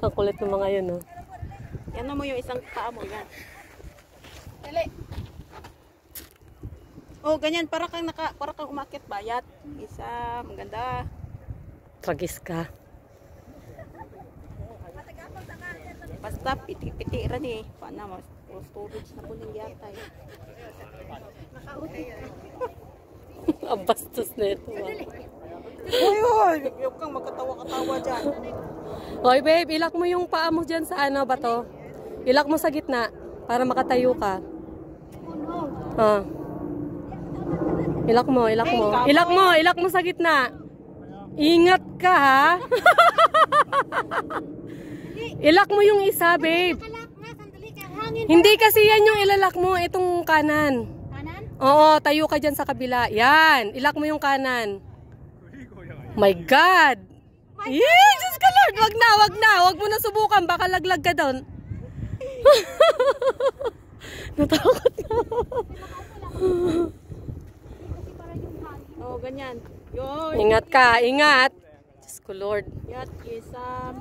Ang kulit ng mga yun, oh. Yan mo yung isang paa mo, yan. Dali. Oh, ganyan. Para kang, naka, para kang umakit bayat. Isa, maganda. Tragis ka. Basta piti-piti rin eh. Paano mas full storage na po ng yata eh. Ang bastos na ito, ah. Uy, uy! Huwag kang magkatawa-katawa dyan. Hoy, babe, ilak mo yung paa mo dyan sa ano ba to? Ilak mo sa gitna para makatayo ka. Ah. Ilak mo, ilak mo. Ilak mo, ilak mo sa gitna. Ingat ka, ha? ilak mo yung isa, babe. Hindi kasi yan yung ilalak mo, itong kanan. Kanan? Oo, tayo ka dyan sa kabila. Yan, ilak mo yung kanan. My God! Ka Lord! Wag na, wag mo na subukan. Baka laglag ka doon. Natakot na. Oh, ganyan. Yun. Ingat ka, ingat. Diyos ko Lord. Yan, isa.